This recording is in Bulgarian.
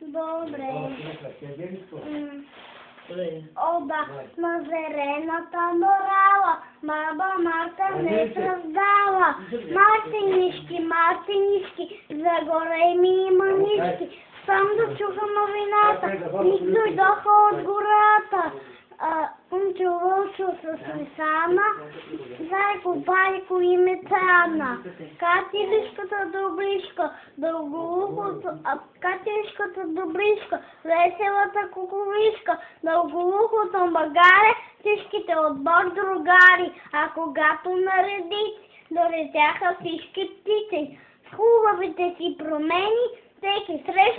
Добре. Оба на зелената норала, баба Марта не раздала. Мартинишки, мартинишки, за големи манишки. Сам да чуха новината, и дойдоха от гората. Вълчо с Лисана, Зайко, Байко и Мецана. Катилишката добришка, дълголухото, а катилишката добришка, веселата куковишка, дълголухото магаре, всичките отбор другари, а когато нареди, долетяха всички птици. С хубавите си промени, всеки срещнаха